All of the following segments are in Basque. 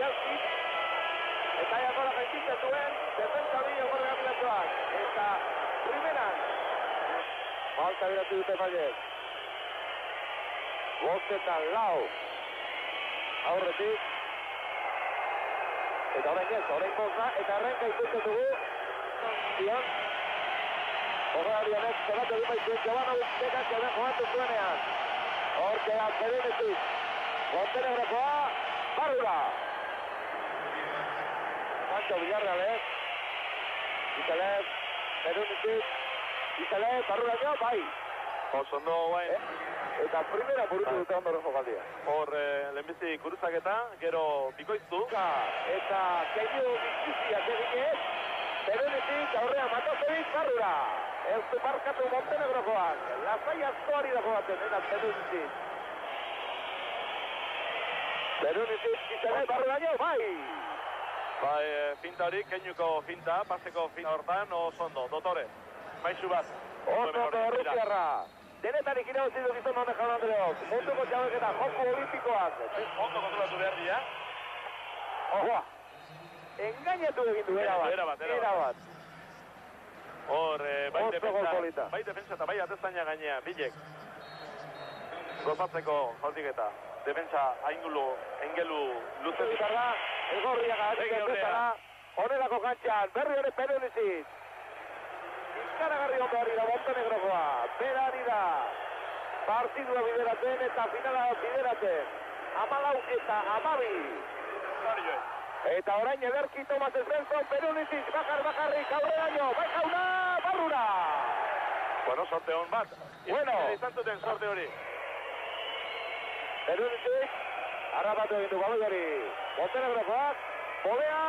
Eta jakola gainditzen duen, defensa bi ogorre gabilatuak. Eta primeran. Falta biratu dute Fayez. Bostetan lau. Aurretik. Eta orain ez, orain bosa, eta arrenka ikusten dugu. Zion. Horreari honek, zebatu du baizuen, Jovanovic bekak jauden jogatu zuenean. Horke atzerenetik. Montenegrokoa, barrura. Sancho Villarrealez. Italez, Perunitik. Italez, barrura nio, bai. Oso ondo guain. Eh? Eta primera burutu dute ondoren jokaldia. Hor, eh, lehenbizi kuruzaketa, gero bikoiztu. Ka, eta keinu bizkiziak eginez, Perunitik aurrea Matosevic barrura. Ez du markatu Montenegrokoak. Lasai asko ari da jogaten, eta Perunitik. Perunitik izanez barrura bai. Bai, eh, finta hori, keinuko finta, paseko finta hortan, oso ondo, dotore. Maixu bat. Oso ondo erruziarra. Denetarik irabazi du gizon honek jaun Andreok. Munduko txabeketa, joko olimpikoak. Ondo kontrolatu behar dira. Ojoa. Engainatu egin du, erabat. Erabat, erabat. Erabat. Hor, eh, bai defensa, bai defensa eta bai atezaina gainean, bilek. Gozatzeko jautiketa. Defensa, aingulu, engelu, luze. Luzer da, egorriaga, Segi egin aurrea. da, honelako kantxan, berri hori perunizik. Izkaragarri ondo ari da Montenegrokoa, bera ari da. Partidua bideratzen eta finala bideratzen. Amalau eta amabi. Eta orain ederki Tomas Svensson, Perunizik, bakar bakarrik, aurreraino, bai jauna, barrura. Bueno, sorte hon bat. Bueno. Izan zuten sorte hori. Perunizik, harrapatu egin du baloi hori. Montenegrokoak, bodea,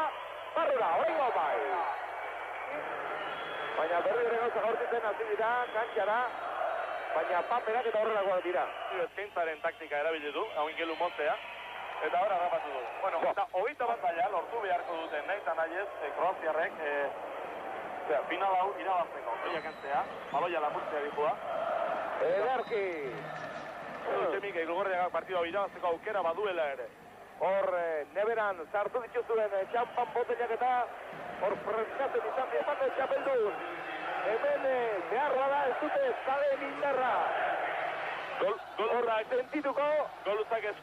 barrura, oraingo bai. Baina berri ere gauza jaurtitzen hasi dira, kantxara, baina paperak eta horrelakoak dira. Eskaintzaren taktika erabili du, hau ingelu motzea. Eta ahora rapatu du. Bueno, eta hogeita bat baila lortu beharko duten nahi eta nahi ez, eh, Kroaziarrek, eh, Osea, final hau irabazteko, oiak entzea, baloia lapurtzea dipua. Ederki. Txemik, egurgorriak partidua hau irabazteko aukera baduela ere. Hor, eh, neberan sartu dituzuen eh, txampan botellak eta hor freskatzen izan diapate txapeldun. Hemen eh, beharra da ez dute zale indarra. Gol, gol, sentituko, goluzak esku